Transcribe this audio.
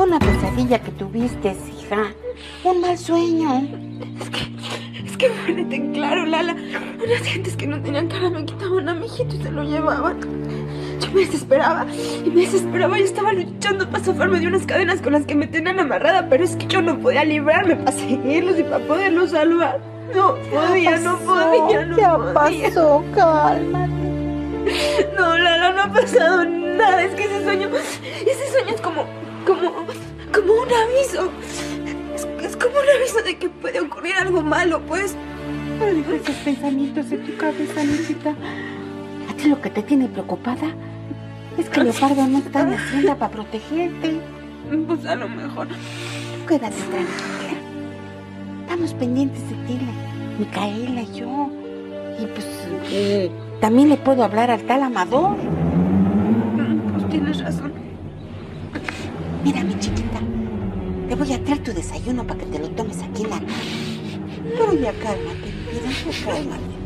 Fue una pesadilla que tuviste, hija. Un mal sueño. Es que, es que ponete en claro, Lala. Unas gentes que no tenían cara me quitaban a mi hijito y se lo llevaban. Yo me desesperaba y me desesperaba. Yo estaba luchando para zafarme de unas cadenas con las que me tenían amarrada, pero es que yo no podía librarme para seguirlos y para poderlos salvar. No podía, no podía, no ya podía. pasó, cálmate. No, Lala, no ha pasado nada. Es que ese sueño, ese sueño es como, como un aviso. Es, es como un aviso de que puede ocurrir algo malo, pues. Deja esos pensamientos en tu cabeza, Lupita. A ti lo que te tiene preocupada es que Leopardo no está en la hacienda para protegerte. Pues a lo mejor. Tú quédate tranquila. Estamos pendientes de ti, la- Micaela y yo. Y pues eh, también le puedo hablar al tal Amador. Pues tienes razón. Mira, mi chiquita, te voy a traer tu desayuno para que te lo tomes aquí en la cama. Pero ya cálmate, mi vida, cálmate.